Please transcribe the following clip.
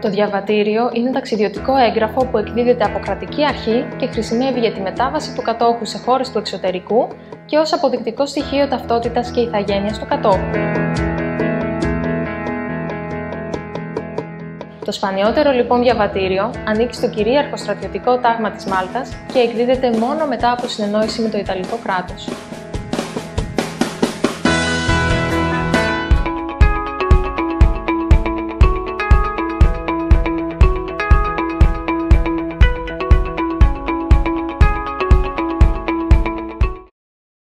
Το διαβατήριο είναι ταξιδιωτικό έγγραφο που εκδίδεται από κρατική αρχή και χρησιμεύει για τη μετάβαση του κατόχου σε χώρες του εξωτερικού και ως αποδεικτικό στοιχείο ταυτότητας και ηθαγένειας του κατόχου. Το σπανιότερο λοιπόν διαβατήριο ανήκει στο κυρίαρχο στρατιωτικό τάγμα της Μάλτας και εκδίδεται μόνο μετά από συνεννόηση με το Ιταλικό κράτος.